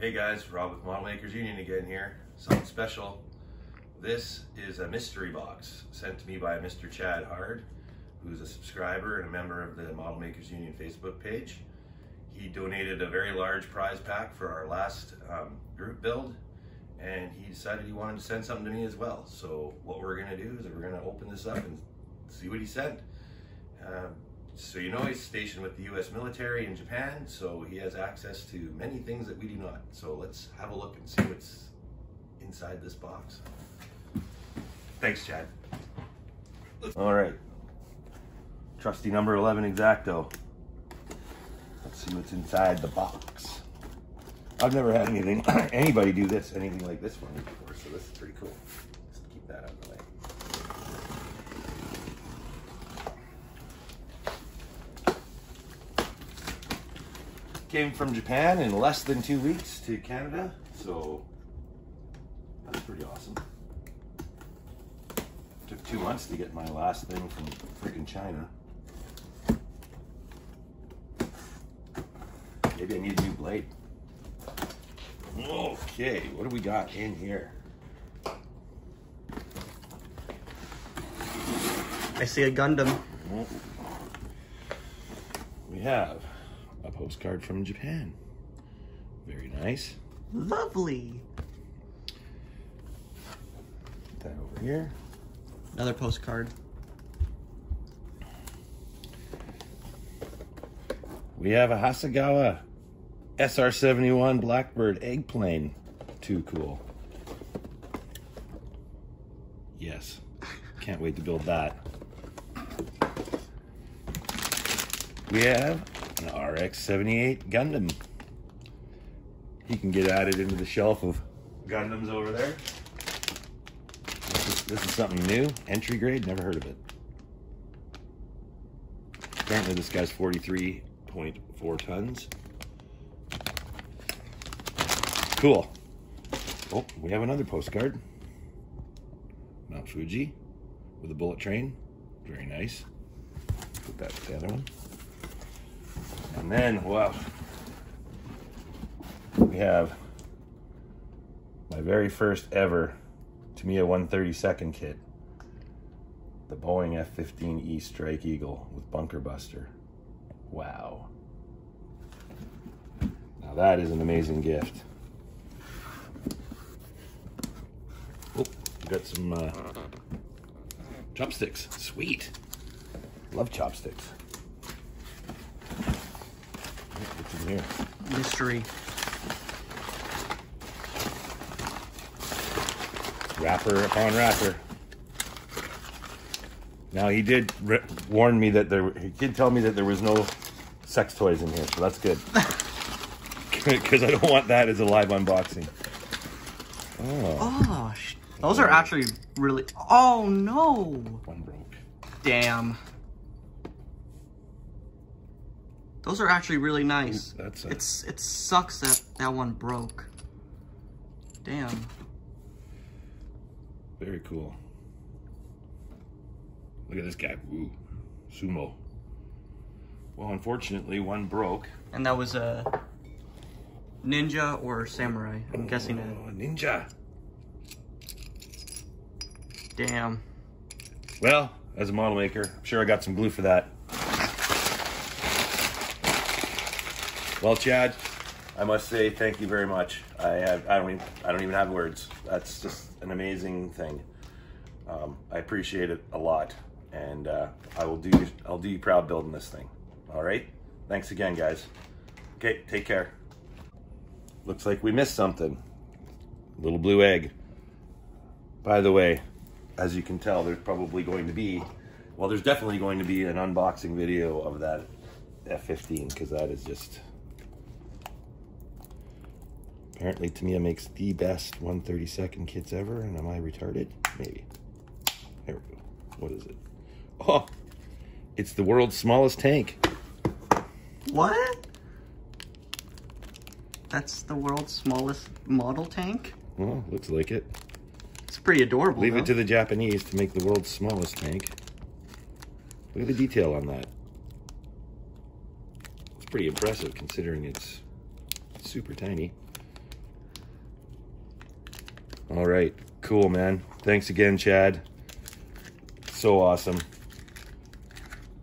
Hey guys, Rob with Model Makers Union again here. Something special. This is a mystery box sent to me by Mr. Chad Hard, who's a subscriber and a member of the Model Makers Union Facebook page. He donated a very large prize pack for our last um, group build, and he decided he wanted to send something to me as well. So what we're gonna do is we're gonna open this up and see what he sent. Um, so you know he's stationed with the U.S. military in Japan, so he has access to many things that we do not. So let's have a look and see what's inside this box. Thanks, Chad. All right. Trusty number 11 X-Acto. Let's see what's inside the box. I've never had anything, anybody do this, anything like this me before, so this is pretty cool. Let's keep that out of the way. Came from Japan in less than two weeks to Canada, so that's pretty awesome. Took two months to get my last thing from freaking China. Maybe I need a new blade. Okay, what do we got in here? I see a Gundam. We have postcard from Japan. Very nice. Lovely. Put that over here. Another postcard. We have a Hasegawa SR-71 Blackbird egg plane. Too cool. Yes. Can't wait to build that. We have an RX-78 Gundam. He can get added into the shelf of Gundams over there. This is, this is something new. Entry grade, never heard of it. Apparently this guy's 43.4 tons. Cool. Oh, we have another postcard. Mount Fuji with a bullet train. Very nice. Put that with the other one. And then, wow, we have my very first ever Tamiya 132nd kit. The Boeing F-15E Strike Eagle with Bunker Buster. Wow. Now that is an amazing gift. Oh, got some uh, chopsticks. Sweet. Love chopsticks. What's in here? Mystery. Wrapper upon wrapper. Now he did warn me that there. He did tell me that there was no sex toys in here, so that's good. Because I don't want that as a live unboxing. Oh, Oh, sh- those are actually really. Oh no! one broke. Damn. Those are actually really nice. That's a- It's it sucks that that one broke. Damn. Very cool. Look at this guy. Ooh, sumo. Well, unfortunately, one broke. And that was a ninja or samurai. I'm guessing Oh, a ninja. damn. Well, as a model maker, I'm sure I got some glue for that. Well, Chad, I must say thank you very much. I have, I don't even, I don't even have words. That's just an amazing thing. Um, I appreciate it a lot, and uh, I will do, I'll do you proud building this thing. All right. Thanks again, guys. Okay, take care. Looks like we missed something. Little blue egg. By the way, as you can tell, there's probably going to be, well, there's definitely going to be an unboxing video of that F-15 because that is just, apparently Tamiya makes the best 132nd kits ever, and am I retarded? Maybe. There we go. What is it? Oh, it's the world's smallest tank. What? That's the world's smallest model tank? Well, looks like it. It's pretty adorable. Leave though. it to the Japanese to make the world's smallest tank. Look at the detail on that. It's pretty impressive considering it's super tiny. All right. Cool, man. Thanks again, Chad. So awesome.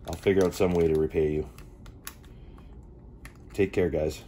I'll figure out some way to repay you. Take care, guys.